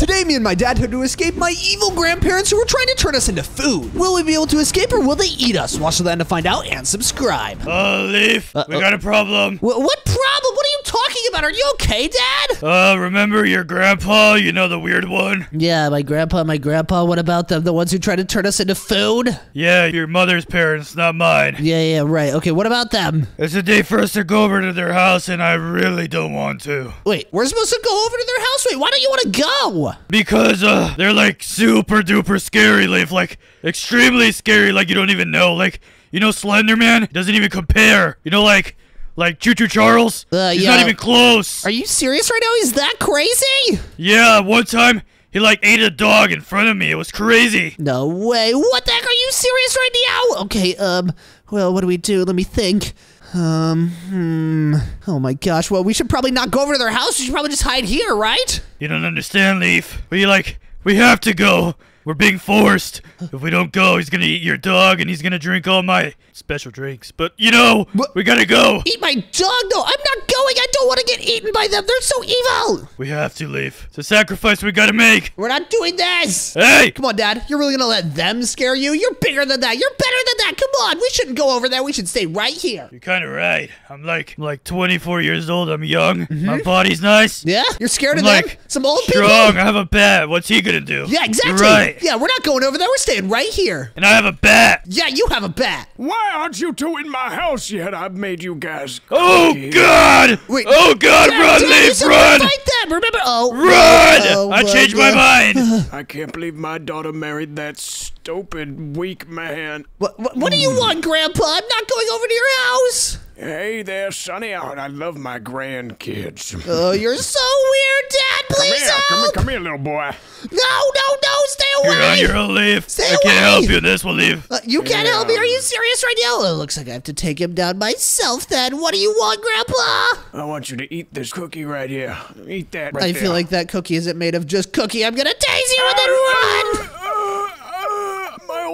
Today, me and my dad had to escape my evil grandparents who were trying to turn us into food. Will we be able to escape or will they eat us? Watch till the end to find out and subscribe. Uh, Leaf, we got a problem. Wh- what problem? What are you about? Are you okay, Dad? Uh, remember your grandpa? You know the weird one? Yeah, my grandpa, my grandpa. What about them? The ones who tried to turn us into food? Yeah, your mother's parents, not mine. Yeah, yeah, right. Okay, what about them? It's a day for us to go over to their house, and I really don't want to. Wait, we're supposed to go over to their house? Wait, why don't you want to go? Because, uh, they're like super duper scary, Leaf. Like, extremely scary, like you don't even know. Like, you know, Slender Man doesn't even compare. You know, like, like Choo Choo Charles? Uh, He's yeah. not even close. Are you serious right now? He's that crazy? Yeah, one time, he like ate a dog in front of me. It was crazy. No way. What the heck? Are you serious right now? Okay, um, well, what do we do? Let me think. Um, hmm. Oh my gosh. Well, we should probably not go over to their house. We should probably just hide here, right? You don't understand, Leaf. We like, we have to go. We're being forced. If we don't go, he's gonna eat your dog and he's gonna drink all my special drinks. But you know, What? we gotta go. Eat my dog? No, I'm not going. I don't want to get eaten by them. They're so evil. We have to, leave. It's a sacrifice we gotta make. We're not doing this. Hey! Come on, Dad. You're really gonna let them scare you? You're bigger than that. You're better than that. Come on. We shouldn't go over there. We should stay right here. You're kind of right. I'm like, I'm like 24 years old. I'm young. My mm-hmm. body's nice. Yeah? You're scared I'm of them? like Some old people. strong. I have a bat. What's he gonna do? Yeah, exactly. You're right. Yeah, we're not going over there. We're staying right here. And I have a bat. Yeah, you have a bat. Why aren't you two in my house yet? I've made you guys. Oh cookies. God! Wait. oh God! Dad, run, Dad, you Leaf! Run! Fight them. Remember? Oh. Run! Oh, I my changed my God. mind. I can't believe my daughter married that stupid, weak man. What, what, what do you want, Grandpa? I'm not going over to your house. Hey there, Sonny out. I love my grandkids. Oh, you're so weird, Dad. Please here, come here, help. come here, little boy. No, no, no. Stay away. You're on away. your own, Leaf. Stay I can't help you. This will leave. Uh, you can't help me. Are you serious right now? It looks like I have to take him down myself then. What do you want, Grandpa? I want you to eat this cookie right here. Eat that right I there. feel like that cookie isn't made of just cookie. I'm gonna tase you and then run.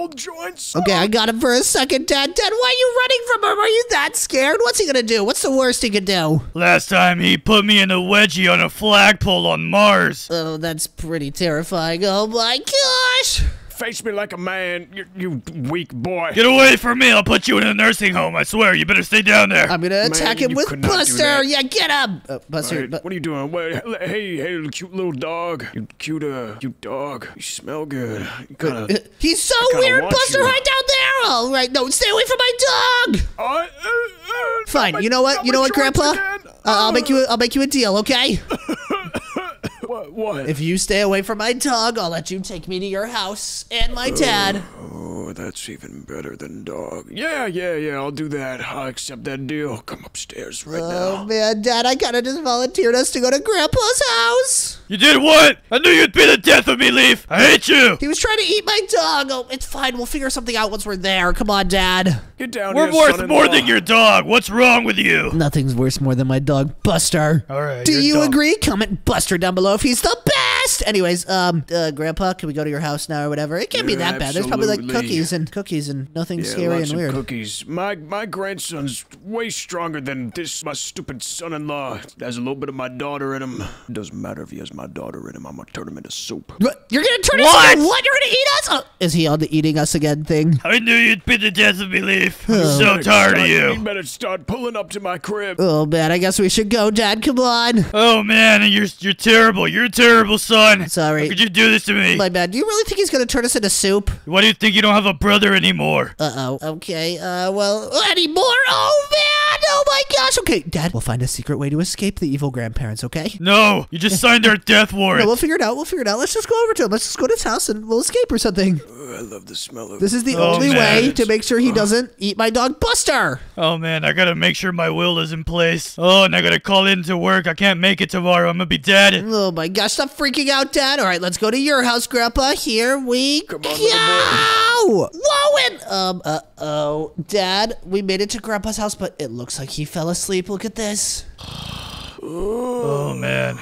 Old joints. Okay, I got him for a second, Dad. Dad, why are you running from him? Are you that scared? What's he gonna do? What's the worst he could do? Last time he put me in a wedgie on a flagpole on Mars. Oh, that's pretty terrifying. Oh my gosh! Face me like a man, you, you weak boy. Get away from me! I'll put you in a nursing home. I swear. You better stay down there. I'm gonna attack him with could not Buster. Yeah, get up, uh, Buster. Hey, but- what are you doing? Wait, hey, hey, cute little dog. You cute, uh, cute dog. You smell good. You kinda. Uh, He's so kinda weird, want Buster. you. Hide down there. All right, no, stay away from my dog. Uh, uh, uh, Fine. my- You know what? You know what, Grandpa? Uh, I'll make you. I'll make you a deal, okay? What? What? If you stay away from my dog, I'll let you take me to your house and my dad. Oh, oh, that's even better than dog. Yeah, yeah, yeah. I'll do that. I'll accept that deal. Come upstairs right Oh now. man, Dad, I kinda just volunteered us to go to Grandpa's house. You did what? I knew you'd be the death of me, Leaf. I hate you. He was trying to eat my dog. Oh, it's fine. We'll figure something out once we're there. Come on, Dad. Get down here. We're here, worth more than your dog. What's wrong with you? Nothing's worth more than my dog, Buster. All right. Do you're you dumb. agree? Comment Buster down below if he's the best. Anyways, um, uh, Grandpa, can we go to your house now or whatever? It can't be Yeah, that bad. There's probably like cookies and cookies and nothing Yeah, scary lots and of weird. cookies. My my grandson's way stronger than this. My stupid son-in-law has a little bit of my daughter in him. Doesn't matter if he has my daughter in him. I'm gonna turn him into soup. What? You're gonna turn What? us into what? You're gonna eat us? Oh, is he on the eating us again thing? I knew you'd be the death of me, Leaf. I'm so tired start- of You you. better start pulling up to my crib. Oh man, I guess we should go, Dad. Come on. Oh man, you're you're terrible. You're a terrible son. Sorry. How could you do this to me? My bad. Do you really think he's gonna turn us into soup? Why do you think you don't have a brother anymore? Uh oh. Okay. Uh, well, anymore? Oh man! Oh my gosh! Okay, Dad, we'll find a secret way to escape the evil grandparents. Okay? No, you just signed our death warrant. No, warrant. we'll figure it out. We'll figure it out. Let's just go over to him. Let's just go to his house and we'll escape or something. Oh, I love the smell of This is the Oh, only man. way to make sure he doesn't eat my dog, Buster. Oh man, I gotta make sure my will is in place. Oh, and I gotta call in to work. I can't make it tomorrow. I'm gonna be dead. Oh my gosh! Stop freaking out, Dad. All right, let's go to your house, Grandpa. Here we Come go. on, little Whoa! And um, uh oh, Dad, we made it to Grandpa's house, but it looks like he fell asleep. Look at this. Oh man.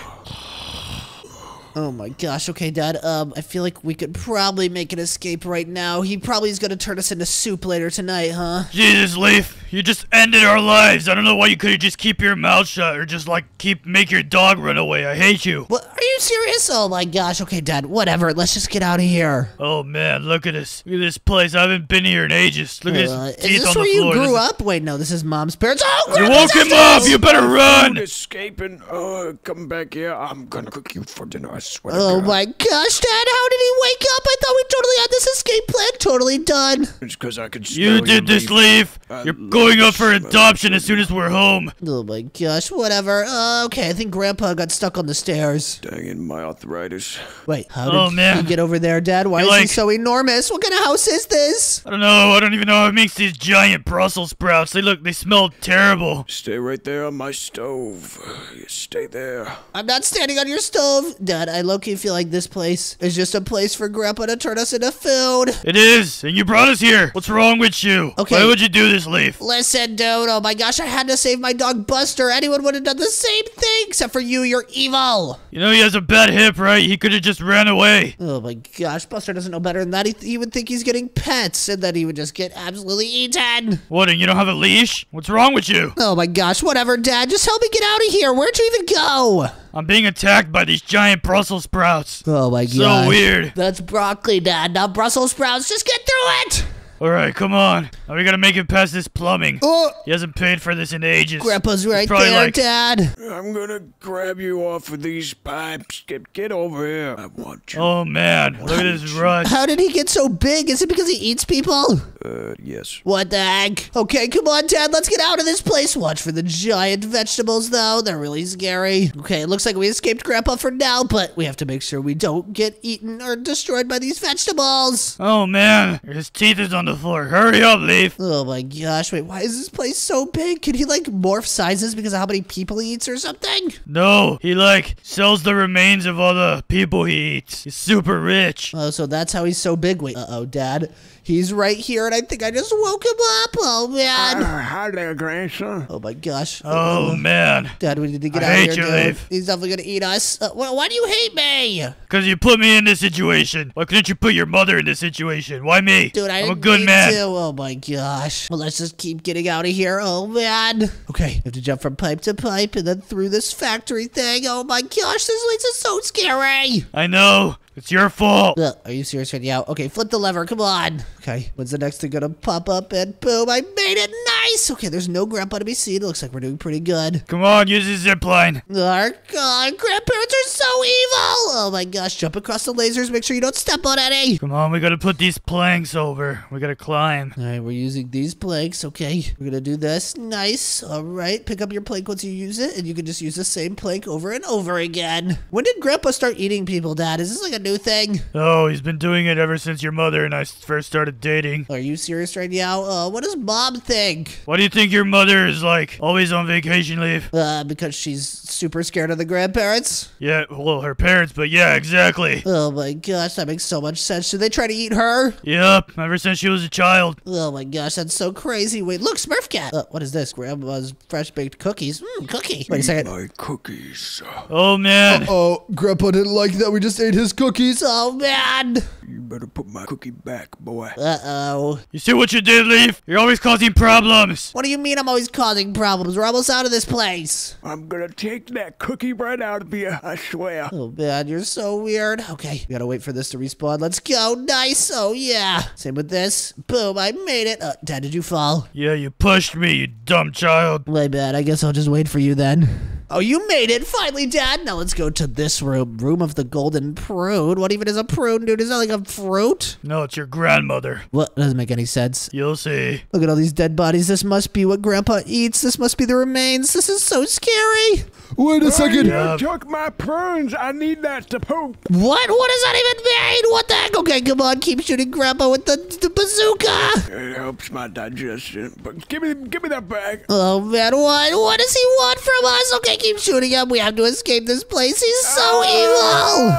Oh my gosh. Okay, Dad. Um, I feel like we could probably make an escape right now. He probably is gonna turn us into soup later tonight, huh? Jesus, Leaf, You just ended our lives. I don't know why you couldn't just keep your mouth shut or just like keep make your dog run away. I hate you. What? Are you serious? Oh my gosh. Okay, Dad. Whatever. Let's just get out of here. Oh man, look at this. Look at this place. I haven't been here in ages. Look at Uh, his is teeth this on the where you grew This is- up? Wait, no. This is Mom's parents. Oh, You woke him up. You better run. escaping. Oh, come back here. I'm gonna cook you for dinner. I swear. to Oh my gosh, Dad! How did he wake up? I thought we totally had this escape plan totally done. It's because I could. You smell did your this, leaf. Leaf. You're going up for adoption as soon as we're home. Oh my gosh, whatever. Uh, okay, I think Grandpa got stuck on the stairs. Dang it, my arthritis. Wait, how did Oh, he get over there, Dad? Why He, is he so enormous? What kind of house is this? I don't know. I don't even know how it makes these giant Brussels sprouts. They look. They smell terrible. Stay right there on my stove. You stay there. I'm not standing on your stove. Dad, I low-key feel like this place is just a place for Grandpa to turn us into food. It is, and you brought us here. What's wrong with you? Okay. Why would you do this, Leaf? Listen, dude, oh my gosh, I had to save my dog Buster. Anyone would have done the same thing, except for you, you're evil. You know he has a bad hip, right? He could have just ran away. Oh my gosh, Buster doesn't know better than that. He, he would think he's getting pets, and that he would just get absolutely eaten. What? And you don't have a leash? What's wrong with you? Oh my gosh, whatever, Dad. Just help me get out of here. Where'd you even go? I'm being attacked by these giant Brussels sprouts. Oh my god. So weird. That's broccoli, Dad, not Brussels sprouts. Just get through it. All right, come on. Are we gonna make it past this plumbing. Oh, He hasn't paid for this in ages. Grandpa's right there, like- Dad. I'm gonna grab you off of these pipes. Get get over here. I want you. Oh man, look at this rush. How did he get so big? Is it because he eats people? Uh, yes. What the heck? Okay, come on, Dad. Let's get out of this place. Watch for the giant vegetables, though. They're really scary. Okay, it looks like we escaped Grandpa for now, but we have to make sure we don't get eaten or destroyed by these vegetables. Oh man, his teeth is on the floor. Hurry up, Leaf. Oh my gosh, wait, why is this place so big? Can he like morph sizes because of how many people he eats or something? No, he like sells the remains of all the people he eats. He's super rich. Oh, so that's how he's so big. Wait, uh oh, Dad. He's right here, and I think I just woke him up. Oh man. hi there, grandson. Oh my gosh. Oh man, Dad, we need to get I out of hate here, you, dude. Leaf. He's definitely gonna eat us. Uh, why, why do you hate me? cause you put me in this situation. Why couldn't you put your mother in this situation? Why me? Dude, I I'm a didn't good mean man. to. Oh my gosh. Well, let's just keep getting out of here. Oh man. Okay, we have to jump from pipe to pipe and then through this factory thing. Oh my gosh, this place is so scary. I know. It's your fault. Ugh, are you serious right now? Okay, flip the lever. Come on. Okay, when's the next thing gonna pop up? And boom, I made it. Nice. Okay, there's no grandpa to be seen. It looks like we're doing pretty good. Come on, use the zip line. Our God, grandparents are so evil. Oh my gosh, jump across the lasers. Make sure you don't step on any. Come on, we gotta put these planks over. We gotta climb. All right, we're using these planks. Okay, we're gonna do this. Nice. All right, pick up your plank once you use it, and you can just use the same plank over and over again. When did Grandpa start eating people, Dad? Is this like a new thing? Oh, he's been doing it ever since your mother and I first started dating. Are you serious right now? Uh, what does Mom think? Why do you think your mother is like always on vacation leave? Uh, because she's super scared of the grandparents. Yeah, well, her parents, but yeah, exactly. Oh my gosh, that makes so much sense. Did they try to eat her? Yep, ever since she was a child. Oh my gosh, that's so crazy. Wait, look, Smurf Cat. Uh, what is this? Grandma's fresh baked cookies. Mmm, cookie. Wait a second. My cookies. Oh man. Oh, Grandpa didn't like that. We just ate his cookies. Oh man. You better put my cookie back, boy. Uh oh. You see what you did, Leaf? You're always causing problems. What do you mean I'm always causing problems? We're almost out of this place. I'm gonna take that cookie right out of you, I swear. Oh man, you're so weird. Okay, we gotta wait for this to respawn. Let's go. Nice. Oh yeah. Same with this. Boom, I made it. Uh, Dad, did you fall? Yeah, you pushed me, you dumb child. My bad. I guess I'll just wait for you then. Oh, you made it finally, Dad. Now let's go to this room. Room of the golden prune. What even is a prune, dude? Is that like a fruit? No, it's your grandmother. What? Doesn't make any sense. You'll see. Look at all these dead bodies. This must be what Grandpa eats. This must be the remains. This is so scary. Wait a second. Yeah. took my prunes. I need that to poop. What? What does that even mean? What the heck? Okay, come on. Keep shooting Grandpa with the, the bazooka. It helps my digestion. But give me, give me that back. Oh, man. What? What does he want from us? Okay, keep shooting him. We have to escape this place. He's so evil.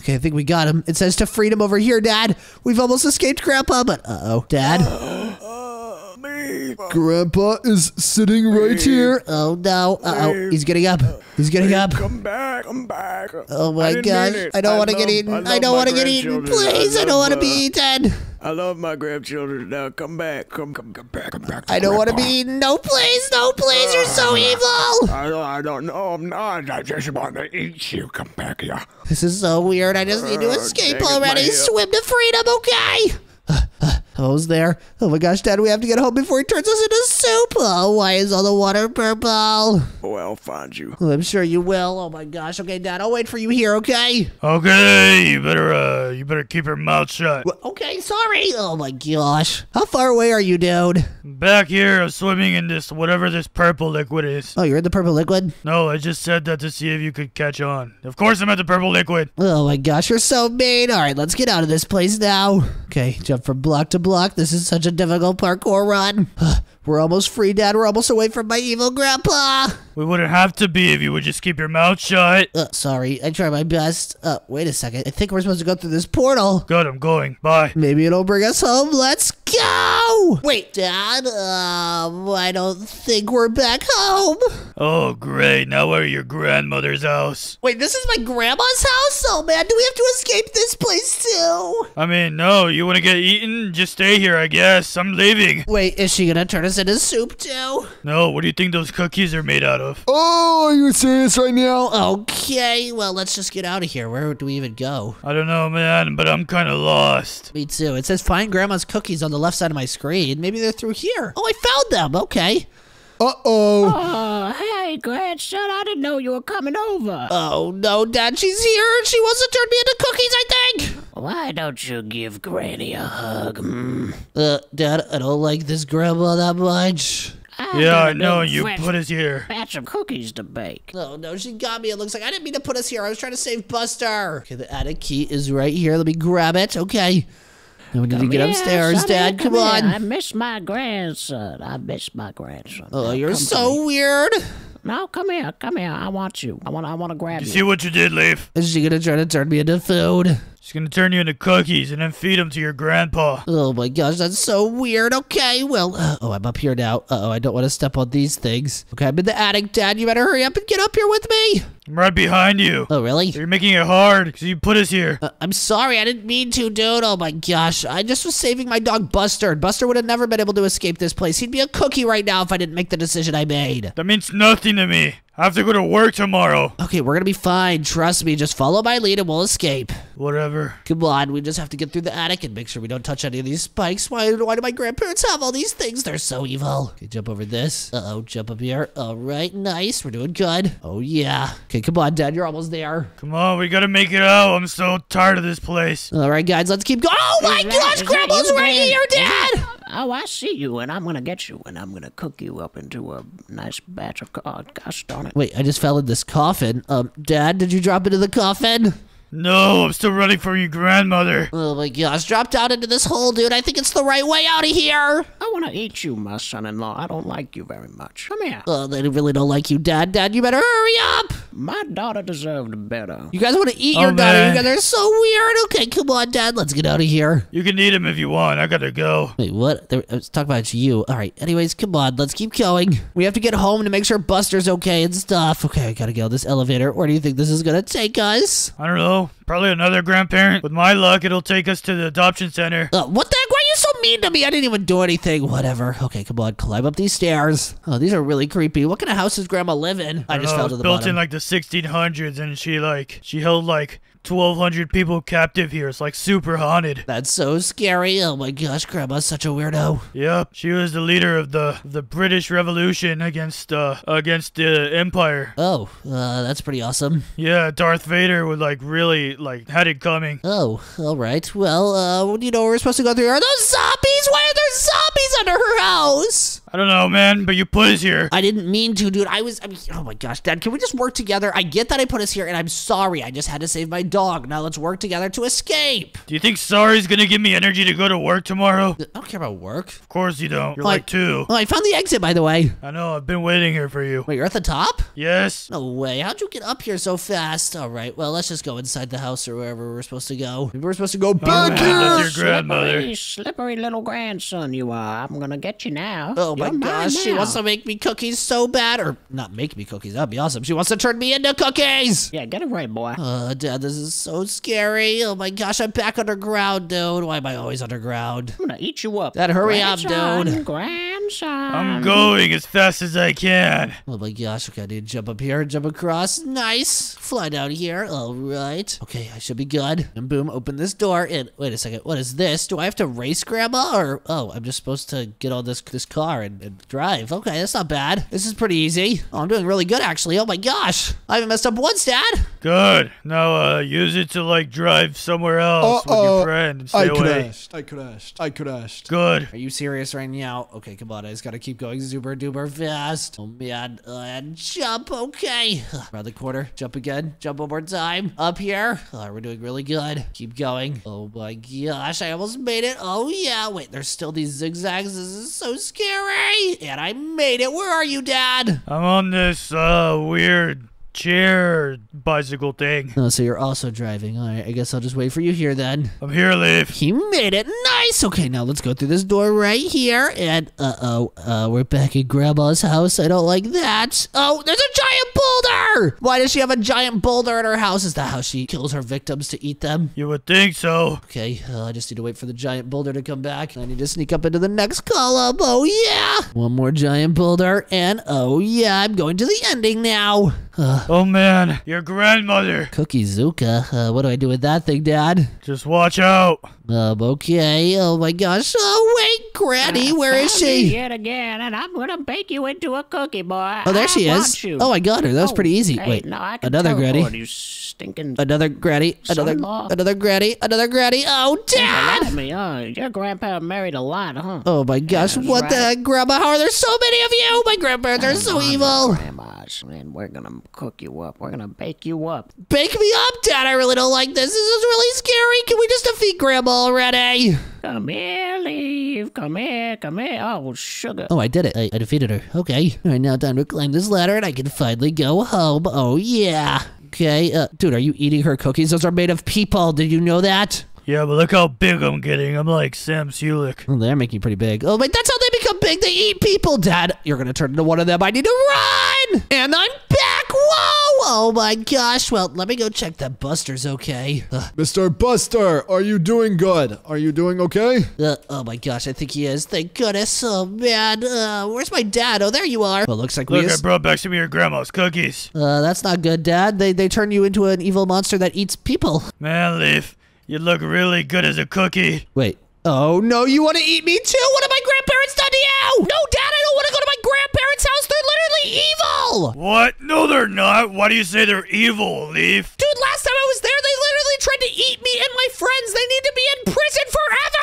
Okay, I think we got him. It says to freedom over here, Dad. We've almost escaped Grandpa, but uh-oh. Dad? Leave. Grandpa is sitting right here. Oh, no. Uh-oh. He's getting up. He's getting up. Come back, come back. Oh my didn't gosh. I don't want to get eaten. I I, don't want to get eaten. Please, I, don't want to uh, be eaten. I love my grandchildren. Now come back. Come, come, come back. Come back. I don't want to be eaten. No, please, no, please. You're so evil. I don't, I don't know. I'm not. I just want to eat you. Come back here. This is so weird. I just need to Uh, escape already. Swim to freedom, okay? Hose there. Oh my gosh, Dad, we have to get home before he turns us into soup. Oh, why is all the water purple? Oh, I'll find you. Well, I'm sure you will. Oh my gosh. Okay, Dad, I'll wait for you here, okay? Okay, you better uh, you better keep your mouth shut. Wh- Okay, sorry. Oh my gosh. How far away are you, dude? Back here, I'm swimming in this whatever this purple liquid is. Oh, you're in the purple liquid? No, I just said that to see if you could catch on. Of course, I'm at the purple liquid. Oh my gosh, you're so mean. All right, let's get out of this place now. Okay, jump from block to block. This is such a difficult parkour run. We're almost free, Dad. We're almost away from my evil grandpa. We wouldn't have to be if you would just keep your mouth shut. Uh, sorry, I tried my best. Uh, wait a second. I think we're supposed to go through this portal. Good, I'm going. Bye. Maybe it'll bring us home. Let's go! Wait, Dad. Um, I don't think we're back home. Oh, great. Now we're at your grandmother's house. Wait, this is my grandma's house? Oh man, do we have to escape this place too? I mean, no, you want to get eaten? Just stay here, I guess. I'm leaving. Wait, is she gonna turn us into soup too? No, what do you think those cookies are made out of? Oh, are you serious right now? Okay, well, let's just get out of here. Where do we even go? I don't know, man, but I'm kind of lost. Me too. It says find grandma's cookies on the left side of my screen. Maybe they're through here. Oh, I found them. Okay. Uh-oh. Oh, hey, grandson, I didn't know you were coming over. Oh no, Dad, she's here. She wants to turn me into cookies, I think. Why don't you give Granny a hug? Mm. Uh, Dad, I don't like this grandma that much. I Yeah, got I a know, you fresh put us here. batch of cookies to bake. Oh no, she got me. It looks like I didn't mean to put us here. I was trying to save Buster. Okay, the attic key is right here. Let me grab it. Okay. Now we need to get Yeah, upstairs, sonny, Dad. Come here. on. I miss my grandson. I miss my grandson. Oh, Now, you're come to me. so weird. No, come here, come here. I want you. I want. I want to grab You you. see what you did, Leaf? Is she gonna try to turn me into food? She's gonna turn you into cookies and then feed them to your grandpa. Oh my gosh, that's so weird. Okay, well, uh, oh, I'm up here now. Uh oh, I don't want to step on these things. Okay, I'm in the attic, Dad. You better hurry up and get up here with me. I'm right behind you. Oh, really? You're making it hard because you put us here. Uh, I'm sorry, I didn't mean to, dude. Oh my gosh, I just was saving my dog Buster. Buster would have never been able to escape this place. He'd be a cookie right now if I didn't make the decision I made. That means nothing to me. I have to go to work tomorrow. Okay, we're gonna be fine. Trust me. Just follow my lead and we'll escape. Whatever. Come on, we just have to get through the attic and make sure we don't touch any of these spikes. Why, why do my grandparents have all these things? They're so evil. Okay, jump over this. Uh oh, jump up here. All right, nice. We're doing good. Oh, yeah. Okay, come on, Dad. You're almost there. Come on, we gotta make it out. I'm so tired of this place. All right, guys, let's keep going. Oh my that- gosh, is that Grandma's you, right Dad? here, Is Dad. Oh, I see you, and I'm gonna get you, and I'm gonna cook you up into a nice batch of. Oh, gosh darn it! Wait, I just fell in this coffin. Um, Dad, did you drop into the coffin? No, I'm still running from your grandmother. Oh my gosh, drop down into this hole, dude. I think it's the right way out of here. I want to eat you, my son-in-law. I don't like you very much. Come here. Oh, they really don't like you, Dad. Dad, you better hurry up. My daughter deserved better. You guys want to eat Oh, your daughter. You guys are so weird. Okay, come on, Dad. Let's get out of here. You can eat him if you want. I gotta go. Wait, what? There, uh, I was talking about you. All right. Anyways, come on. Let's keep going. We have to get home to make sure Buster's okay and stuff. Okay, I gotta get on this elevator. Where do you think this is gonna take us? I don't know. Probably another grandparent. With my luck, it'll take us to the adoption center. Uh, what the heck? Why are you so mean to me? I didn't even do anything. Whatever. Okay, come on. Climb up these stairs. Oh, these are really creepy. What kind of house does Grandma live in? I just fell to the built bottom. in like the 1600s, and she like she held like 1,200 people captive here. It's like super haunted. That's so scary. Oh my gosh, Grandma's such a weirdo. Yep, she was the leader of the the British Revolution against uh against the Empire. Oh, uh, that's pretty awesome. Yeah, Darth Vader would like really like had it coming. Oh, all right. Well, uh, you know we're supposed to go through? Are those zombies? Why are there zombies under her house? I don't know, man, but you put us here. I didn't mean to, dude. I was, I mean, oh my gosh, Dad, can we just work together? I get that I put us here, and I'm sorry. I just had to save my dog. Now let's work together to escape. Do you think Sorry's gonna give me energy to go to work tomorrow? I don't care about work. Of course you don't. You're Why- like two. Oh, I found the exit, by the way. I know. I've been waiting here for you. Wait, you're at the top? Yes. No way. How'd you get up here so fast? All right. Well, let's just go inside the house or wherever we're supposed to go. Maybe we're supposed to go Oh, back man, here. that's your grandmother. Slippery, slippery little grandson you are. I'm gonna get you now. Oh You're my You're gosh, she wants to make me cookies so bad. Or not make me cookies, that'd be awesome. She wants to turn me into cookies. Yeah, get it right, boy. Uh, Dad, this is so scary. Oh my gosh, I'm back underground, dude. Why am I always underground? I'm gonna eat you up. Dad, hurry up, grandson, dude. Grandson. I'm going as fast as I can. Oh my gosh, okay, I need to jump up here, jump across. Nice. Fly down here. All right. Okay, I should be good. And boom, open this door. And wait a second, what is this? Do I have to race Grandma? Or, oh, I'm just supposed to get on this this car and, and drive. Okay, that's not bad. This is pretty easy. Oh, I'm doing really good, actually. Oh my gosh. I haven't messed up once, Dad. Good. Now, uh, use it to like drive somewhere else with Uh-oh. your friend stay I away. crashed. I crashed. I crashed. Good. Are you serious right now? Okay, come on. I just gotta keep going super duper fast. Oh man. Uh, and jump. Okay. Around the corner. Jump again. Jump one more time. Up here. Oh, we're doing really good. Keep going. Oh my gosh. I almost made it. Oh yeah. Wait, there's still these zigzags. This is so scary. And I made it. Where are you, Dad? I'm on this uh weird chair bicycle thing. Oh, so you're also driving. All right. I guess I'll just wait for you here then. I'm here, Leaf. He made it. Nice. Okay, now let's go through this door right here. And uh-oh, uh, we're back in Grandma's house. I don't like that. Oh, there's a giant boulder. Why does she have a giant boulder in her house? Is that how she kills her victims to eat them? You would think so. Okay, uh, I just need to wait for the giant boulder to come back. I need to sneak up into the next column. Oh, yeah. One more giant boulder. And oh, yeah, I'm going to the ending now. Uh, Oh man, your grandmother. Cookie Zuka. Uh, what do I do with that thing, Dad? Just watch out. Um, okay. Oh my gosh. Oh wait, Granny, where is Found you she? Yet again, and I'm gonna bake you into a cookie, boy. Oh, there I she is. You. Oh, I got her. That was Oh, pretty easy. hey, Wait, no, I can another Granny. You stinking. Another Granny. Another, Son-in-law. another Granny. Another Granny. Oh, Allow Dad. me, oh, your grandpa married a lot, huh? Oh my gosh, That's what the heck, Grandma? How are there so many of you? My grandparents are so evil. Grandmas, and we're gonna cook you up. We're gonna bake you up. Bake me up, Dad. I really don't like this. This is really scary. Can we just defeat Grandma already? Come here, leave. Come here, come here. Oh, sugar. Oh, I did it. I, I defeated her. Okay. All right, now time to climb this ladder and I can finally go home. Oh, yeah. Okay. Uh, dude, are you eating her cookies? Those are made of people. Did you know that? Yeah, but look how big I'm getting. I'm like Sam Sulek. Oh, they're making pretty big. Oh, wait, that's how they become big. They eat people, Dad. You're going to turn into one of them. I need to run. And I'm back. Whoa. Oh, my gosh. Well, let me go check that Buster's okay. Uh, Mr. Buster, are you doing good? Are you doing okay? uh, oh, my gosh. I think he is. Thank goodness. Oh, man. Uh, where's my dad? Oh, there you are. Well, looks like we... Look, I es- brought back some of your grandma's cookies. Uh, that's not good, Dad. They they turn you into an evil monster that eats people. Man, Leaf, you look really good as a cookie. Wait. Oh no, you want to eat me too? What have my grandparents done to you? No, Dad, I don't want to go to my grandparents' house. They're literally evil. What? No, they're not. Why do you say they're evil, Leaf? Dude, last time I was there, they literally tried to eat me and my friends. They need to be in prison forever.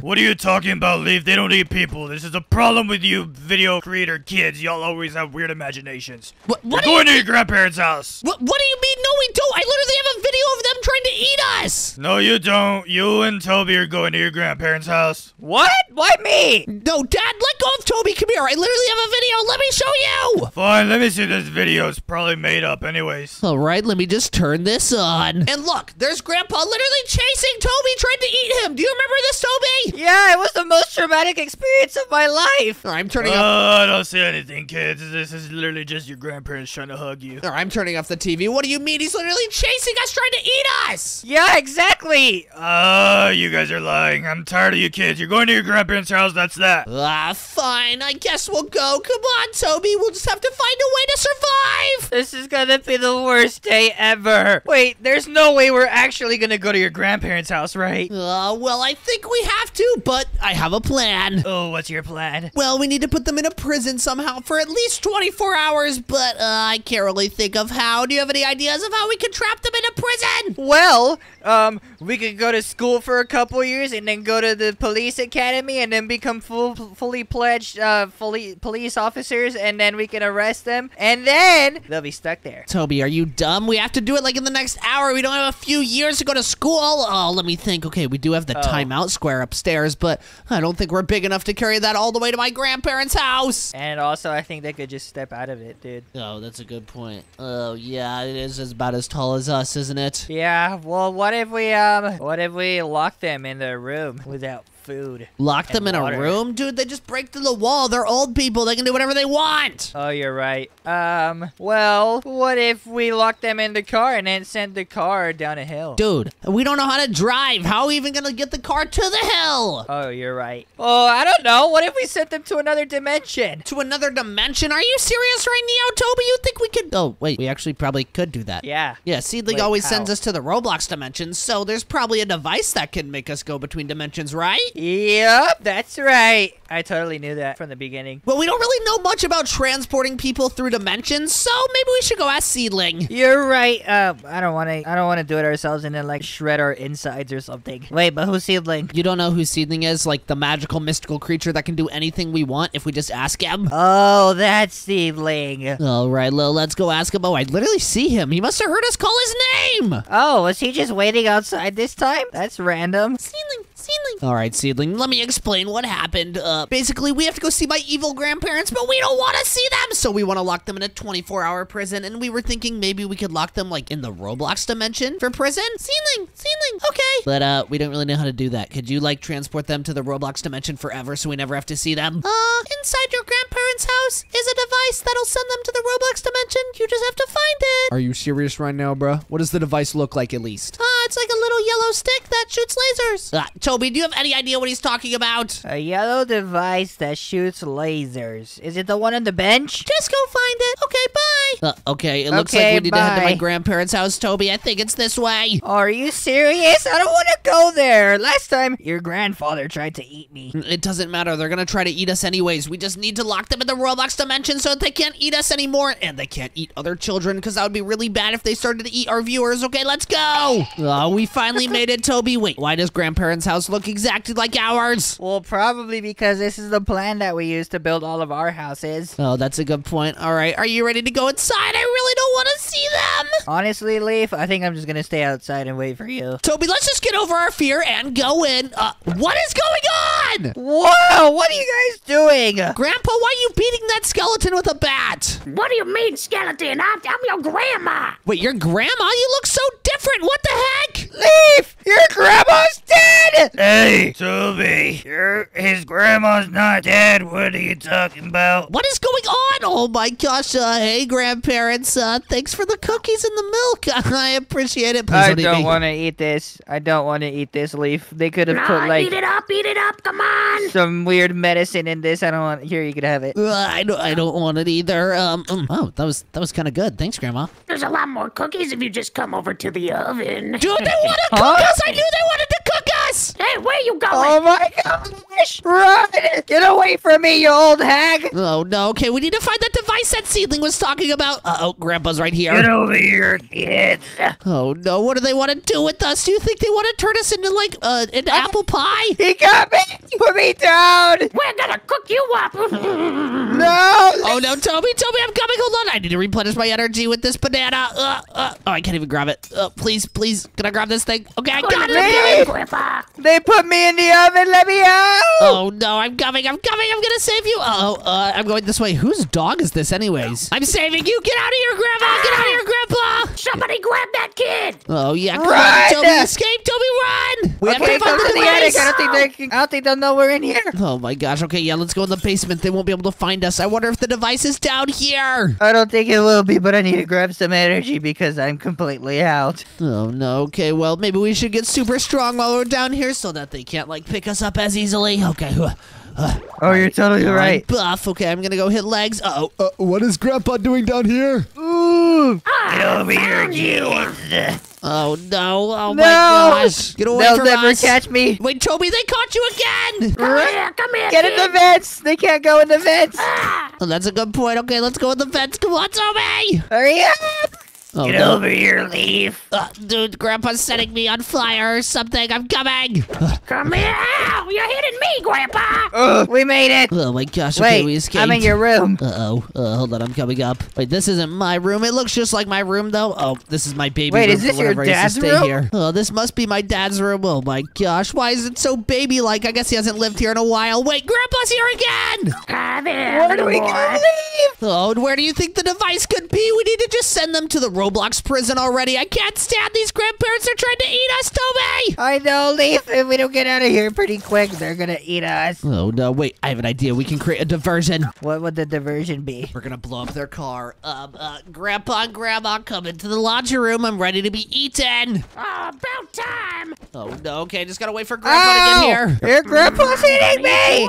What are you talking about, Leaf? They don't eat people. This is a problem with you video creator kids. Y'all always have weird imaginations. What- You're going you- to your grandparents' house. What, what do you mean? No, we don't. I literally have a video of them trying to eat us. No, you don't. You and Toby are going to your grandparents' house. What? Why me? No, Dad, let go of Toby. Come here. I literally have a video. Let me show you. Fine, let me see this video. It's probably made up anyways. All right, let me just turn this on. And look, there's Grandpa literally chasing Toby, trying to eat him. Do you remember this, Toby? Yeah, it was the most traumatic experience of my life. All right, I'm turning Oh, off. I don't see anything, kids. This is literally just your grandparents trying to hug you. All right, I'm turning off the TV. What do you mean? He's literally chasing us, trying to eat us. Yeah, exactly. Ah, you guys are lying. I'm tired of you kids. You're going to your grandparents' house. That's that. Ah, fine. I guess we'll go. Come on, Toby. We'll just have to find a way to survive. This is gonna be the worst day ever. Wait, there's no way we're actually gonna go to your grandparents' house, right? Uh, well, I think we have to, but I have a plan. Oh, what's your plan? Well, we need to put them in a prison somehow for at least 24 hours, but uh, I can't really think of how. Do you have any ideas of how we could trap them in a prison? Well, um, we could go to school for a couple years and then go to the police academy and then become full, fully pledged, uh, fully police officers and then we can arrest them and then they'll be stuck there. Toby, are you dumb? We have to do it like in the next hour. We don't have a few years to go to school. Oh, let me think. Okay, we do have the timeout square upstairs, but I don't think we're big enough to carry that all the way to my grandparents' house. And also, I think they could just step out of it, dude. Oh, that's a good point. Oh, yeah, it is about as tall as us, isn't it? Yeah, well, what if we, um, what if we lock them in their room without food. Lock them in and a room? Dude, they just break through the wall. They're old people. They can do whatever they want. Oh, you're right. Um, well, what if we lock them in the car and then send the car down a hill? Dude, we don't know how to drive. How are we even going to get the car to the hill? Oh, you're right. Oh, I don't know. What if we sent them to another dimension? to another dimension? Are you serious right now, Toby? You think we could... Oh, wait. We actually probably could do that. Yeah. Yeah, Seedling always how? sends us to the Roblox dimensions, so there's probably a device that can make us go between dimensions, right? Yep, that's right. I totally knew that from the beginning. Well, we don't really know much about transporting people through dimensions, so maybe we should go ask Seedling. You're right. Uh, I don't want to. I don't want to do it ourselves and then like shred our insides or something. Wait, but who's Seedling? You don't know who Seedling is? Like the magical, mystical creature that can do anything we want if we just ask him? Oh, that's Seedling. All right, Lil, let's go ask him. Oh, I literally see him. He must have heard us call his name. Oh, was he just waiting outside this time? That's random. Seedling, Seedling. All right, Seedling, let me explain what happened. Uh, basically, we have to go see my evil grandparents, but we don't want to see them, so we want to lock them in a 24-hour prison, and we were thinking maybe we could lock them, like, in the Roblox dimension for prison? Seedling, Seedling, okay. But, uh, we don't really know how to do that. Could you, like, transport them to the Roblox dimension forever so we never have to see them? Uh, inside your grandparents' house is a device that'll send them to the Roblox dimension. You just have to find it. Are you serious right now, bruh? What does the device look like at least? Ah, it's like a little yellow stick that shoots lasers. Uh, Toby, do you have any idea what he's talking about? A yellow device that shoots lasers. Is it the one on the bench? Just go find it. Okay, bye. Uh, okay, it looks like we need to head to my grandparents' house, Toby. I think it's this way. Are you serious? I don't want to go there. Last time, your grandfather tried to eat me. It doesn't matter. They're gonna try to eat us anyways. We just need to lock them in the Roblox dimension so that they can't eat us anymore, and they can't eat other children because that would be really bad if they started to eat our viewers. Okay, let's go. Oh, we finally made it, Toby. Wait, why does grandparents' house look exactly like ours? Well, probably because this is the plan that we use to build all of our houses. Oh, that's a good point. All right, are you ready to go inside? I really don't want to see them. Honestly, Leaf, I think I'm just gonna stay outside and wait for you. Toby, let's just get over our fear and go in. Uh, what is going on? Whoa! What are you guys doing? Grandpa, why are you beating that skeleton with a bat? What do you mean, skeleton? I'm, I'm your grandma. Wait, your grandma? You look so different. What the heck? Leaf! Your grandma's dead! Hey, Toby, your his grandma's not dead. What are you talking about? What is going on? Oh my gosh. Uh, hey, grandparents. Uh, thanks for the cookies and the milk. I appreciate it. Please I don't don't want to eat this. I don't want to eat this, Leaf. They could have put like eat it up, eat it up. Come on. some weird medicine in this. I don't want. Here, you could have it. Uh, I don't. I don't want it either. Um. mm, oh, that was that was kind of good. Thanks, Grandma. There's a lot more cookies if you just come over to the oven. Dude, they want to Huh? cook us. I knew they wanted to cook us. Hey, where you going? Oh my gosh! Run! Get away from me, you old hag! Oh no. Okay, we need to find that device that Seedling was talking about. Uh oh, Grandpa's right here. Get over here, kids. Oh no, what do they want to do with us? Do you think they want to turn us into like uh into apple pie? He got me! Put me down! We're gonna cook you up. No! Oh no, Toby, Toby, I'm coming. Hold on. I need to replenish my energy with this banana. Uh, uh, oh, I can't even grab it. Uh, please, please, can I grab this thing? Okay, I got it. I'm coming. Leaf! Grandpa. They put me in the oven. Let me out! Oh no, I'm coming. I'm coming. I'm gonna save you. Oh, uh, I'm going this way. Whose dog is this, anyways? I'm saving you. Get out of here, Grandma. Get out of here, Grandpa. Somebody grab that kid. Oh yeah, come Run! on, Toby, escape, Toby, run. We okay, have to go find to the the attic. device. I don't think they can, I don't think they'll know we're in here. Oh my gosh. Okay, yeah, let's go in the basement. They won't be able to find us. I wonder if the device is down here. I don't think it will be, but I need to grab some energy because I'm completely out. Oh no. Okay, well maybe we should get super strong while we're down here so that they can't like pick us up as easily. Okay. Oh, you're totally I'm right. buff. Okay, I'm gonna go hit legs. Uh oh. Uh, what is Grandpa doing down here? Get over here, kids. Oh no. Oh my gosh. Get away They'll from never us. catch me. Wait, Toby, they caught you again. Come here, come here. Get in the vents. They can't go in the vents. Ah. Oh, that's a good point. Okay, let's go in the vents. Come on, Toby. Hurry up. Oh, Get no. over here, Leaf. Uh, dude, Grandpa's setting me on fire or something. I'm coming. Come here. Ow, you're hitting me, Grandpa. Ugh, we made it. Oh my gosh. Okay, Wait, we escaped. I'm in your room. Uh oh. Uh, hold on, I'm coming up. Wait, this isn't my room. It looks just like my room, though. Oh, this is my baby Wait, room is this your whenever I used to dad's stay room? Here. Oh, this must be my dad's room. Oh my gosh, why is it so baby-like? I guess he hasn't lived here in a while. Wait, Grandpa's here again. Hi there, Where do we little go. Leaf? Oh, and where do you think the device could be? We need to just send them to the Roblox prison already. I can't stand these grandparents. They're trying to eat us, Toby. I know, Leaf. If we don't get out of here pretty quick, they're gonna eat us. Oh no, wait, I have an idea. We can create a diversion. What would the diversion be? We're gonna blow up their car. Um, uh, Grandpa and Grandma come into the laundry room. I'm ready to be eaten. Oh, about time. Oh no, okay, just gotta wait for Grandpa to get here. Your grandpa's eating me! Wow,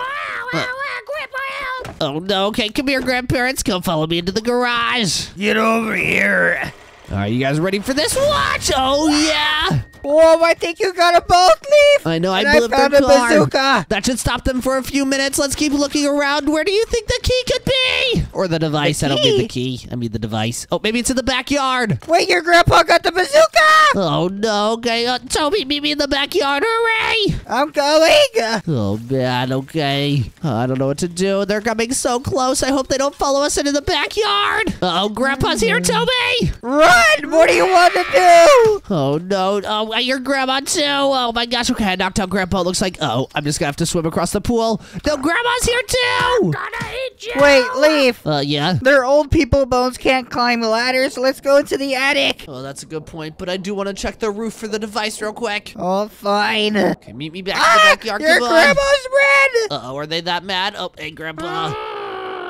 wow, wow, Grandpa, help. Oh no, okay, come here, grandparents. Come follow me into the garage. Get over here. All right, you guys ready for this? Watch! Oh yeah! Whoa, I think you got a bolt Leaf! I know, I blew I up their a car. bazooka! That should stop them for a few minutes. Let's keep looking around. Where do you think the key could be? Or the device. I don't mean the key. I mean the device. Oh, maybe it's in the backyard. Wait, your grandpa got the bazooka! Oh no, okay. Uh, Toby, meet me in the backyard. Hooray! I'm going! Oh man, okay. Uh, I don't know what to do. They're coming so close. I hope they don't follow us into the backyard. Oh, Grandpa's here, Toby. Run! What do you want to do? Oh no! Oh, uh, your grandma too! Oh my gosh! Okay, I knocked out Grandpa. It Looks like oh, I'm just gonna have to swim across the pool. No, Grandma's here too. Gonna eat you. Wait, leave. Uh, yeah. Their old people bones can't climb the ladders. Let's go into the attic. Oh, that's a good point. But I do want to check the roof for the device real quick. Oh, fine. Okay, meet me back in Ah, the backyard. your Come grandma's red! Uh oh, are they that mad? Oh, hey, Grandpa.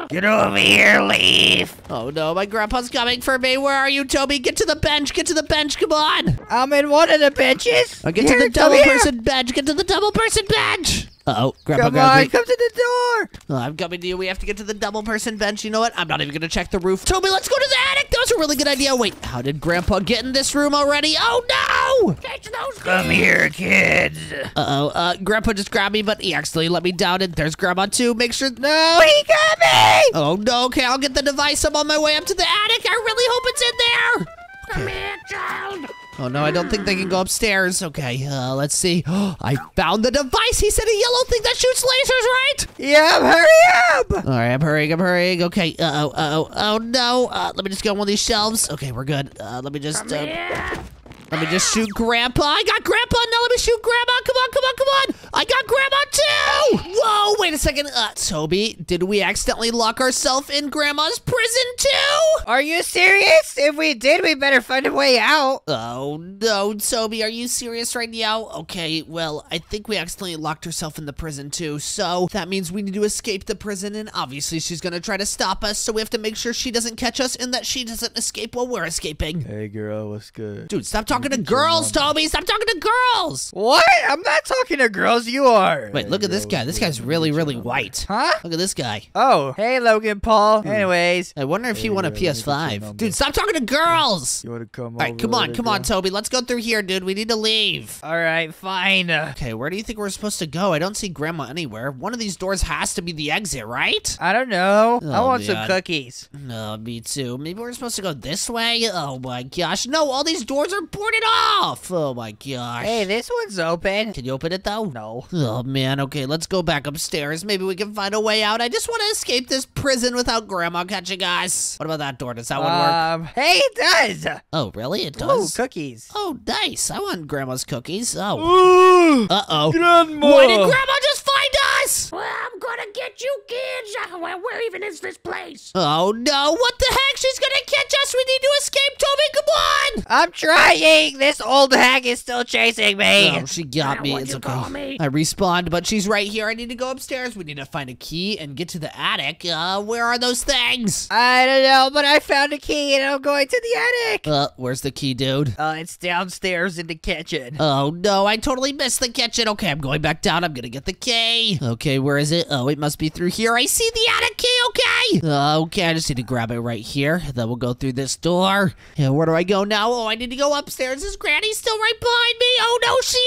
Get over here, Leaf. Oh no, my grandpa's coming for me. Where are you, Toby? Get to the bench. Get to the bench. Come on. I'm in one of the benches. Uh, get Here, to the double here. person bench. Get to the double person bench. Uh oh, Grandpa Come grabbed on, come to the door. Oh, I'm coming to you. We have to get to the double person bench. You know what? I'm not even gonna check the roof. Toby, let's go to the attic. That was a really good idea. Wait, how did Grandpa get in this room already? Oh no! Catch those Come here, kids. Uh oh, uh, Grandpa just grabbed me, but he accidentally let me down. And there's Grandma too. Make sure. No, he got me. Oh no, okay, I'll get the device. I'm on my way up to the attic. I really hope it's in there. Come here, child. Oh no, I don't think they can go upstairs. Okay, uh, let's see. I found the device. He said a yellow thing that shoots lasers, right? Yeah, hurry up. All right, I'm hurrying. I'm hurrying. Okay. Uh oh. Uh oh. Oh no. Uh, let me just go on one of these shelves. Okay, we're good. Uh, let me just. Uh. Let me just shoot Grandpa. I got Grandpa. Now let me shoot Grandma. Come on. Come on. Come on. I got Grandma too. Whoa. Wait a second. Uh, Toby, did we accidentally lock ourselves in Grandma's prison too? Are you serious? If we did, we better find a way out. Oh no, Toby, are you serious right now? Okay, well, I think we accidentally locked herself in the prison too, so that means we need to escape the prison, and obviously she's gonna try to stop us, so we have to make sure she doesn't catch us and that she doesn't escape while we're escaping. Hey girl, what's good? Dude, stop talking to girls, Toby! Stop talking to girls! What? I'm not talking to girls. You are. Wait, look at this guy. This guy's really, really white. Huh? Look at this guy. Oh, hey, Logan Paul. Hmm. Anyways, I wonder if he Hey, won a girl, let me get your PS5. Dude, stop talking to girls! You wanna come All right, come on, come on, Toby. Let's go through here, dude. We need to leave. all right, fine. Okay, where do you think we're supposed to go? I don't see Grandma anywhere. One of these doors has to be the exit, right? I don't know. Oh, I Oh, want some cookies. No, me too. Maybe we're supposed to go this way? Oh my gosh. No, all these doors are boarded off. Oh my gosh. Hey, this one's open. Can you open it though? No. Oh man, okay, let's go back upstairs. Maybe we can find a way out. I just want to escape this prison without Grandma catching us. What about that door? Does that one work? Um, hey, it does. Oh, really? It Ooh, does? cookies. oh, nice. I want Grandma's cookies. Oh. Uh oh. Grandma! Why did Grandma just find us? Well, I'm gonna get you kids. Uh, Where, where even is this place? Oh no, what the heck? She's gonna catch us. We need to escape, Toby. Come on. I'm trying. This old hag is still chasing me. Oh, she got me. what'd It's you okay. call me? I respawned, but she's right here. I need to go upstairs. We need to find a key and get to the attic. Uh, where are those things? I don't know, but I found a key and I'm going to the attic. Uh, where's the key, dude? Uh, it's downstairs in the kitchen. Oh no, I totally missed the kitchen. Okay, I'm going back down. I'm gonna get the key. Okay, where is it? Oh, it must be through here. I see the attic key. Okay. Uh, okay, I just need to grab it right here. Then we'll go through this door. Yeah, where do I go now? Oh, I need to go upstairs. Is Granny still right behind me? Oh no, she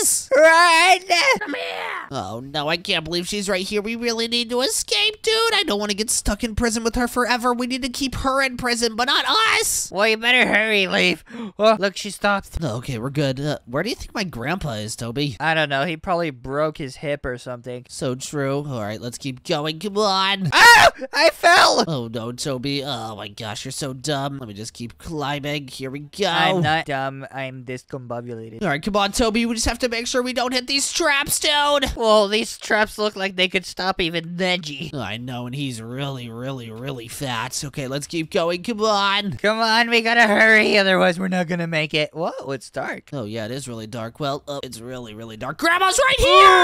is. Run! Come here. Oh no, I can't believe she's right here. We really need to escape, dude. I don't want to get stuck in prison with her forever. We need to keep her in prison, but not us. Well, you better hurry, Leaf. Oh, look, she stopped. Okay, we're good. Uh, where do you think my grandpa is, Toby? I don't know. He probably broke his hip or something. So true. All right, let's keep going. Come on. Ah! I fell! Oh no, Toby. Oh my gosh, you're so dumb. Let me just keep climbing. Here we go. I'm not dumb. I'm discombobulated. All right, come on, Toby. We just have to make sure we don't hit these traps, dude. Well, these traps look like they could stop even Neji. I know, and he's really, really, really fat. Okay, let's keep going. Come on. Come on, we gotta hurry, otherwise we're not gonna make it. Whoa, it's dark. Oh yeah, it is really dark. Well, uh, it's really, really dark. Grandma's right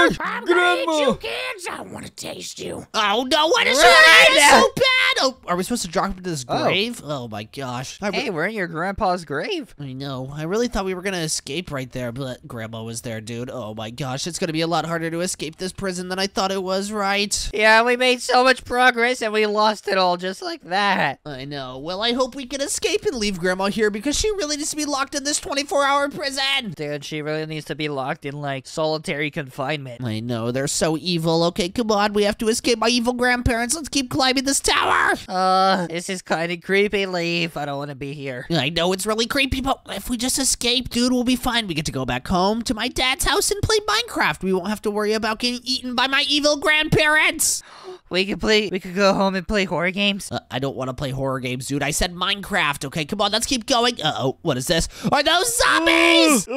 here. I'm gonna eat you, kids. I wanna taste you. Oh no, what is Run! that? so bad. Oh, are we supposed to drop into this Oh. grave? Oh, my gosh. Hey, we're in your grandpa's grave. I know. I really thought we were gonna escape right there, but Grandma was there, dude. Oh my gosh, it's gonna be a lot harder to escape this prison than I thought it was. Right? Yeah, we made so much progress and we lost it all just like that. I know. Well, I hope we can escape and leave Grandma here because she really needs to be locked in this 24-hour prison. Dude, she really needs to be locked in like solitary confinement. I know, they're so evil. Okay, come on, we have to escape my evil grandparents. Let's keep climbing this tower. Uh, this is kind of creepy. Leave. I don't want to be here. I know it's really creepy, but if we just escape, dude, we'll be fine. We get to go back home to my dad's house and play Minecraft. We won't have to worry about getting eaten by my evil grandparents. We could play. We could go home and play horror games. Uh, I don't want to play horror games, dude. I said Minecraft. Okay, come on, let's keep going. Uh oh, what is this? Are those zombies?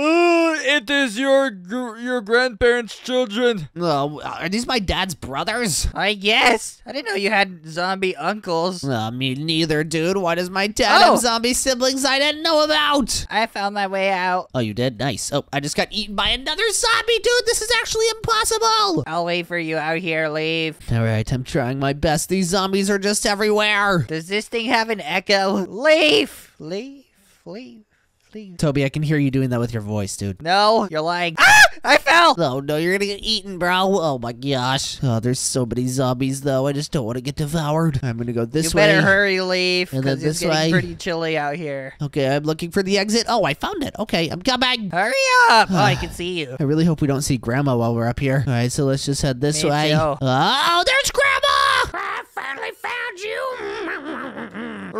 Uh, it is your your grandparents' children. Oh, are these my dad's brothers? I guess. I didn't know you had zombie uncles. Uh, me neither, dude. Why does my dad Oh. have zombie siblings I didn't know about? I found my way out. Oh, you did? Nice. Oh, I just got eaten by another zombie, dude. This is actually impossible. I'll wait for you out here. Leave. All right, I'm trying my best. These zombies are just everywhere. Does this thing have an echo? Leave. Leave. Leave. Leave. Toby, I can hear you doing that with your voice, dude. No, you're lying. Ah! I fell. Oh no, you're gonna get eaten, bro. Oh my gosh. Oh, there's so many zombies though. I just don't want to get devoured. I'm gonna go this way. you way. better hurry, Leaf, And because it's this getting way. pretty chilly out here. Okay, I'm looking for the exit. Oh, I found it. Okay, I'm coming. Hurry up! oh, I can see you. I really hope we don't see Grandma while we're up here. All right, so let's just head this Me way. too. Oh, there's Grandma! I finally found you.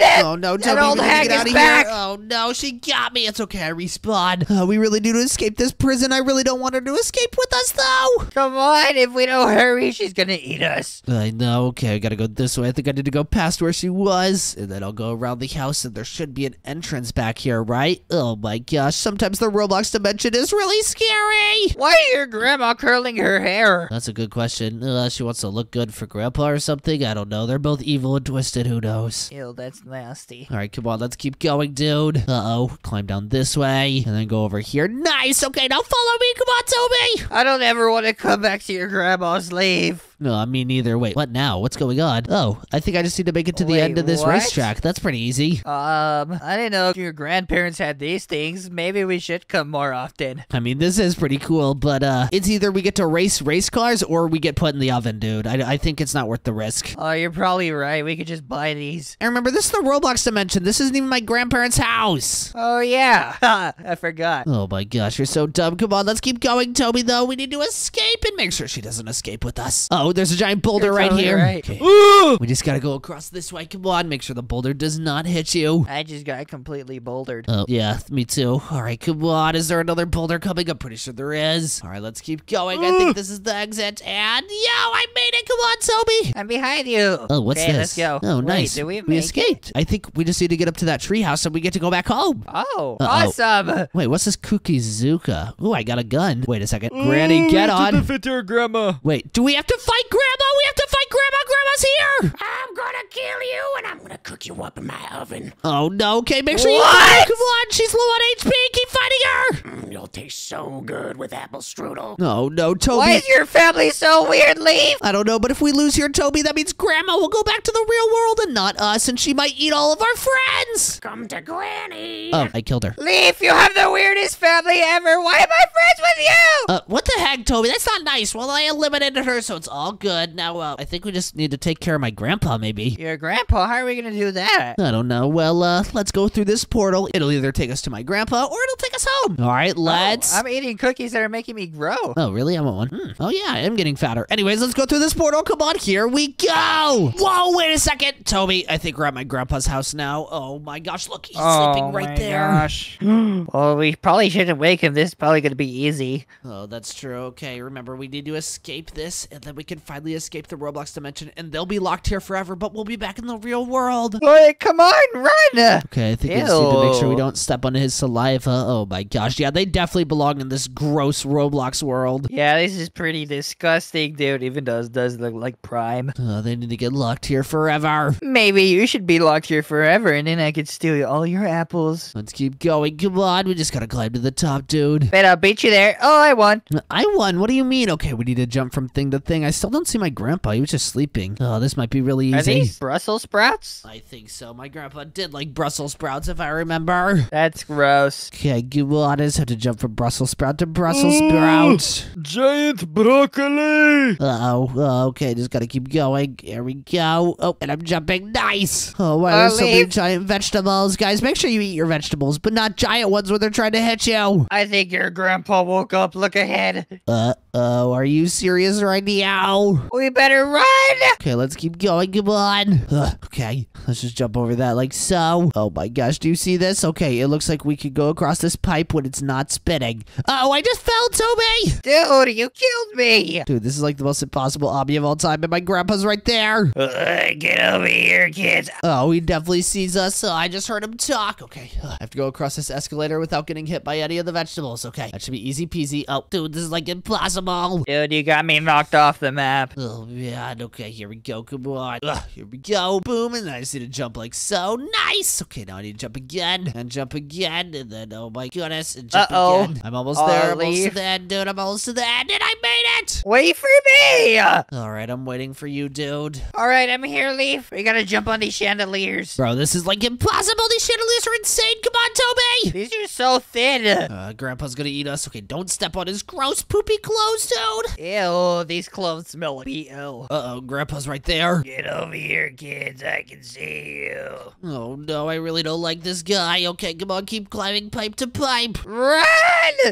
Oh no, That old we need to hag get out of back. here. Oh no, she got me. It's okay, I respawn. Uh, we really need to escape this prison. I really don't want her to escape with us though. Come on, if we don't hurry, she's gonna eat us. I know. Okay, I gotta go this way. I think I need to go past where she was, and then I'll go around the house, and there should be an entrance back here, right? Oh my gosh! Sometimes the Roblox dimension is really scary. Why is your grandma curling her hair? That's a good question. Uh, she wants to look good for Grandpa or something. I don't know. They're both evil and twisted. Who knows? Ew, that's nasty. All right, come on, let's keep going, dude. Uh oh, climb down this way, and then go over here. Nice. Okay, now follow me. Come on, Toby. I don't ever want to come back to your grandma's. Leave. No, me neither. Wait, what now? What's going on? Oh, I think I just need to make it to the Wait, end of this what? racetrack. That's pretty easy. Um, I didn't know if your grandparents had these things. Maybe we should come more often. I mean, this is pretty cool, but uh, it's either we get to race race cars or we get put in the oven, dude. I, I think it's not worth the risk. Oh, you're probably right. We could just buy these. And remember, this is the Roblox dimension. This isn't even my grandparents' house. Oh, yeah. I forgot. Oh my gosh, you're so dumb. Come on, let's keep going, Toby, though. We need to escape and make sure she doesn't escape with us. Oh, there's a giant boulder You're right totally here. right. Okay. Ooh! We just gotta go across this way. Come on, make sure the boulder does not hit you. I just got completely bouldered. Oh, yeah, me too. All right, come on. Is there another boulder coming? I'm pretty sure there is. All right, let's keep going. I think this is the exit. And, yo, I made it. Come on, Toby. I'm behind you. Oh, what's okay, this? let's go. Oh, Wait, nice. did we, make it? escaped. I think we just need to get up to that treehouse and we get to go back home. Oh, Uh-oh. awesome. Wait, what's this Cookie Zuka? Ooh, I got a gun. Wait a second. Granny, Ooh, get to on. grandma. Wait, do we have to fight Grandma? Have to fight Grandma. Grandma's here. I'm gonna kill you and I'm gonna cook you up in my oven. Oh no. Okay, make sure you What? Come on, she's low on HP. Keep fighting her. Mm, you'll taste so good with apple strudel. Oh no, Toby. Why is your family so weird? Leave. I don't know, but if we lose here, Toby, that means Grandma will go back to the real world and not us, and she might eat all of our friends. Come to Granny. Oh, I killed her. Leaf, You have the weirdest family ever. Why am I friends with you? Uh, what the heck, Toby? That's not nice. Well, I eliminated her, so it's all good. Now, I think we just need to take care of my grandpa, maybe. Your grandpa. How are we gonna do that? I don't know. Well, uh, let's go through this portal. It'll either take us to my grandpa or it'll take us home. All right, let's What? I'm eating cookies that are making me grow. Oh, really? I want one. Hmm. Oh, yeah, I am getting fatter. Anyways, let's go through this portal. Come on, here we go. Whoa, wait a second. Toby, I think we're at my grandpa's house now. Oh, my gosh, look, he's sleeping right my there. Gosh. well, we probably shouldn't wake him. This is probably gonna be easy. Oh, that's true. Okay, remember, we need to escape this, and then we can finally escape the Roblox dimension, and they'll be locked here forever, but we'll be back in the real world. Wait, come on, run! Okay, I think we just need to make sure we don't step on his saliva. Oh my gosh, yeah, they definitely belong in this gross Roblox world. Yeah, this is pretty disgusting, dude. Even though it does look like Prime. Oh, they need to get locked here forever. Maybe you should be locked here forever, and then I could steal all your apples. Let's keep going. Come on, we just gotta climb to the top, dude. Bet I'll beat you there. Oh, I won. I won. What do you mean? Okay, we need to jump from thing to thing. I still don't see my grandpa. He was just sleeping. Oh, this might be really easy. Are these Brussels sprouts? I think so. My grandpa did like Brussels sprouts, if I remember. That's gross. Okay, on. I just have to jump from Brussels sprout to Brussels mm. sprout. Giant broccoli! Uh-oh. Oh, okay, just gotta keep going. Here we go. Oh, and I'm jumping. Nice. Oh, wow, there's so many giant vegetables. Guys, make sure you eat your vegetables, but not giant ones when they're trying to hit you. I think your grandpa woke up. Look ahead. Uh-oh, are you serious right now? We better run. Okay, let's keep going. Come on. Ugh, okay, let's just jump over that like so. Oh my gosh, do you see this? Okay, it looks like we could go across this pipe when it's not spinning. Oh, I just fell, Toby! Dude, you killed me. Dude, this is like the most impossible obby of all time, and my grandpa's right there. Uh, get over here, kids. Oh, he definitely sees us. Uh, I just heard him talk. Okay, ugh, I have to go across this escalator without getting hit by any of the vegetables. Okay, that should be easy peasy. Oh, dude, this is like impossible. Dude, you got me knocked off the map. Oh man, okay, here we go. Come on. Ugh, here we go. Boom, and I just need to jump like so. Nice. Okay, now I need to jump again and jump again, and then oh my goodness, and jump Uh-oh. again. I'm almost there. I'm almost to Ollie. the end, dude. I'm almost to the end, and I made it. Wait for me. All right, I'm waiting for you, dude. All right, I'm here, Leaf. We gotta jump on these chandeliers. Bro, this is like impossible. These chandeliers are insane. Come on, Toby. These are so thin. Uh, Grandpa's gonna eat us. Okay, don't step on his gross poopy clothes, dude. Ew, these clothes smell like ew. Uh oh, Grandpa's right there. Get over here, kids. I can see you. Oh no, I really don't like this guy. Okay, come on, keep climbing pipe to pipe. Run!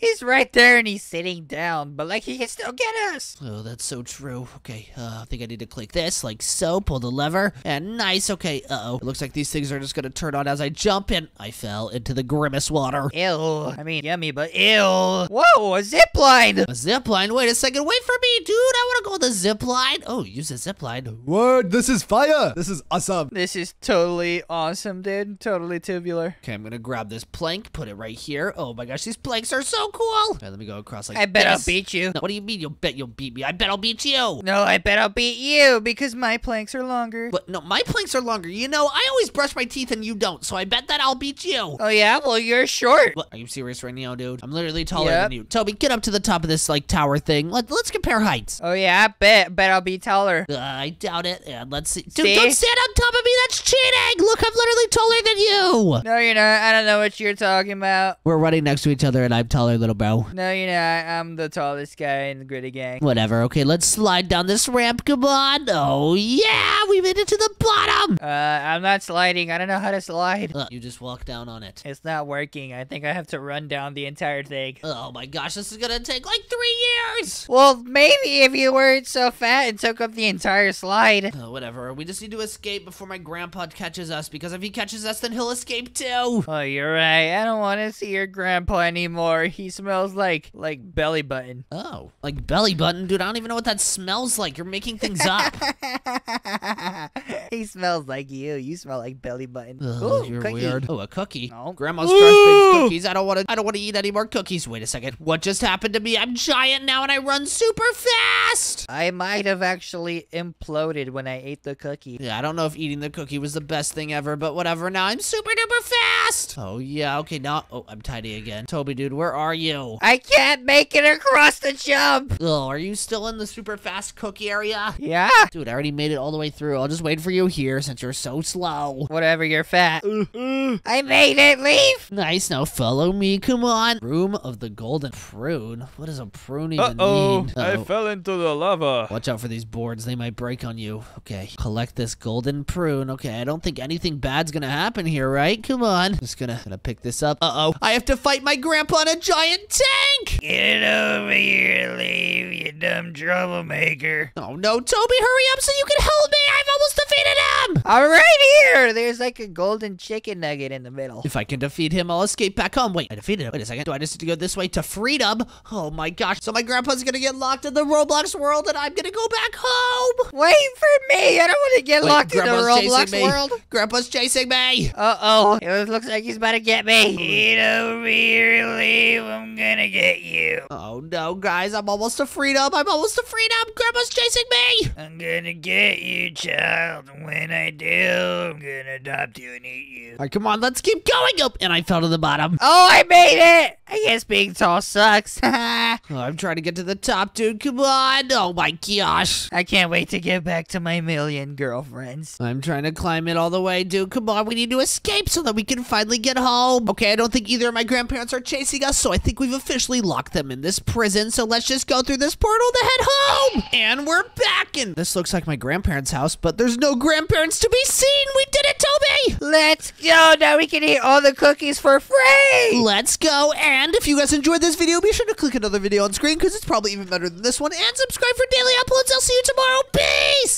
He's right there and he's sitting down, but like he can still get us. Oh, that's so true. Okay, uh, I think I need to click this, like so, pull the lever, and nice. Okay, uh-oh. It looks like these things are just gonna turn on as I jump, and I fell into the grimace water. Ew. I mean, yummy, but ew. Whoa, a zip line. A zip line? Wait a second, wait for me, dude! I wanna go on the zip line. Oh, use a zip line. Word, this is fire. This is awesome. This is totally awesome, dude. Totally tubular. Okay, I'm gonna grab this plank, put it right here. Oh my gosh, these planks are so cool! Let me go across like I bet I'll beat you. No, what do you mean you'll bet you'll beat me? I bet I'll beat you! No, I bet I'll beat you because my planks are longer. But no, my planks are longer. You know, I always brush my teeth and you don't, so I bet that I'll beat you. Oh yeah, well you're short. What, are you serious right now, dude? I'm literally taller Yep. than you. Toby, get up to the top of this like tower thing. Let, let's compare heights. Oh yeah, I bet. Bet I'll be taller. Uh, I doubt it. And let's see. Dude, See? don't stand on top of me. That's cheating. Look, I'm literally taller than you. No, you're not. I don't know what you're talking about. We're running next to each other, and I'm taller, little bro. No, you're not. I'm the tallest guy in the gritty gang. Whatever. Okay, let's slide down this ramp. Come on. Oh yeah, we made it to the bottom. Uh, I'm not sliding. I don't know how to slide. Uh, you just walk down on it. It's not working. I think I have to run down the entire thing. Oh my gosh, this is gonna take like three years. Well, maybe if you weren't so fat and took up the entire slide. Uh, whatever. We just need to escape before my grandpa catches us, because if he catches us, then he'll escape too. Oh, you're right. I don't want to see your grandpa anymore. He smells like like belly button. Oh, like belly button, dude. I don't even know what that smells like. You're making things up. he smells like you. You smell like belly button. Ooh, you're cookie. weird. Oh, a cookie. No. Grandma's fresh baked cookies. I don't want to. I don't want to eat any more cookies. Wait a second. What just happened to me? I'm giant now, and I run super fast. I might have actually imploded when I ate the cookie. Yeah, I don't know if eating the cookie was the best thing ever, but whatever. Now I'm super duper fast. Oh yeah. Okay. Now. Oh, I'm tiny again. Toby, dude, where are you? I can't make it across the jump. Oh, are you still in the super fast cookie area? Yeah. Dude, I already made it all the way through. I'll just wait for you here since you're so slow. Whatever, you're fat. Uh-huh. I made it, Leaf. Nice, now follow me, come on. Room of the Golden Prune? What does a prune even Uh-oh, mean? I Uh-oh. fell into the lava. Watch out for these boards, they might break on you. Okay, collect this golden prune. Okay, I don't think anything bad's gonna happen here, right? Come on. Just gonna, gonna pick this up. Uh-oh. I have to fight my grandpa in a giant tank! Get over here, Leaf, you dumb troublemaker. Oh no, Toby, hurry up so you can help me! I've almost defeated him! I'm right here. There's like a golden chicken nugget in the middle. If I can defeat him, I'll escape back home. Wait, I defeated him. Wait a second. Do I just need to go this way to freedom? Oh my gosh. So my grandpa's gonna get locked in the Roblox world and I'm gonna go back home. Wait for me. I don't want to get Wait, locked in the Roblox world. Grandpa's chasing me. Uh oh. It looks like he's about to get me. Get over here, Leaf. I'm gonna get you. Oh no, guys. I'm almost to freedom. I'm almost to freedom. Grandpa's chasing me. I'm gonna get you, child. When I do, I'm gonna adopt you and eat you. All right, come on. Let's keep going up. And I fell to the bottom. Oh, I made it! I guess being tall sucks. Oh, I'm trying to get to the top, dude. Come on. Oh my gosh. I can't wait to get back to my million girlfriends. I'm trying to climb it all the way, dude. Come on, we need to escape so that we can finally get home. Okay, I don't think either of my grandparents are chasing us, so I think we've officially locked them in this prison. So let's just go through this portal to head home. And we're back. And this looks like my grandparents' house, but there's no grandparents to be seen. We did it, Toby. Let's go! Now we can eat all the cookies for free! Let's go. And if you guys enjoyed this video, be sure to click another video on screen because it's probably even better than this one. And subscribe for daily uploads. I'll see you tomorrow. Peace.